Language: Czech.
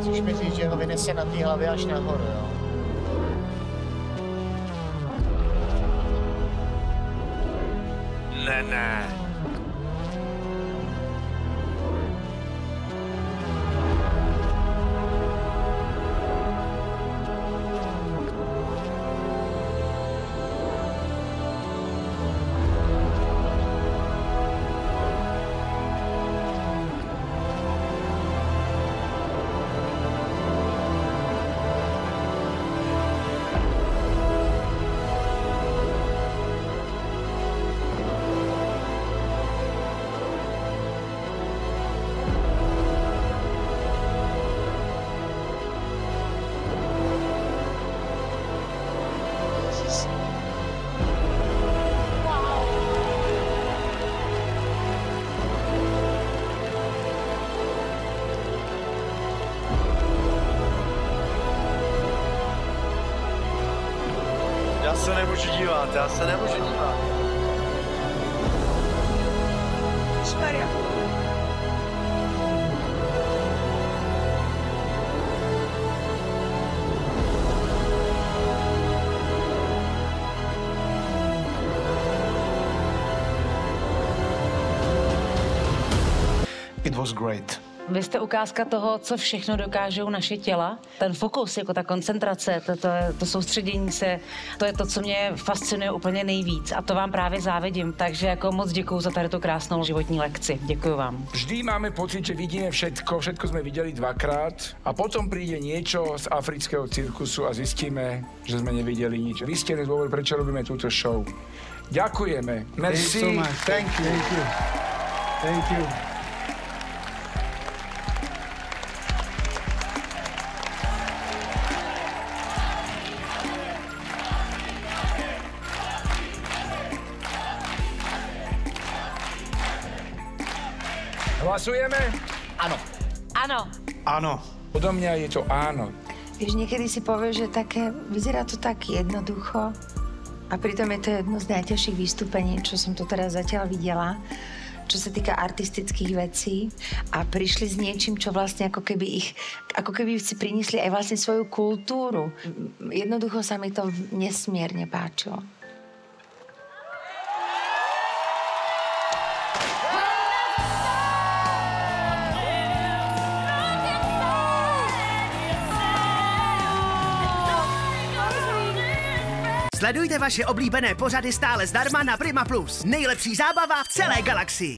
Chceš mi říct, že ho vynese na té hlavě až nahoru, jo? Ne, ne. Já se nemůžu dívat, já se nemůžu dívat. Maria. It was great. Vy jste ukázka toho, co všechno dokážou naše těla. Ten fokus, jako ta koncentrace, to, to, to soustředění se, to je to, co mě fascinuje úplně nejvíc. A to vám právě závidím. Takže jako moc děkuji za tady tu krásnou životní lekci. Děkuji vám. Vždy máme pocit, že vidíme všetko, všetko sme videli dvakrát a potom príde niečo z afrického cirkusu a zistíme, že sme nevideli nič. Vy ste dôvod, prečo robíme túto show. Ďakujeme. Merci. so. Thank you. Thank you. Thank you. Hlasujeme? Ano. Ano. Áno. Odo mňa je to áno. Vieš, niekedy si povieš, že také, vyzerá to tak jednoducho a pritom je to jedno z najťažších vystúpení, čo som tu teraz zatiaľ videla čo sa týka artistických vecí a prišli s niečím, čo vlastne ako keby ich, ako keby si priniesli aj vlastne svoju kultúru. Jednoducho sa mi to nesmierne páčilo. Sledujte vaše oblíbené pořady stále zdarma na Prima Plus. Nejlepší zábava v celé galaxii.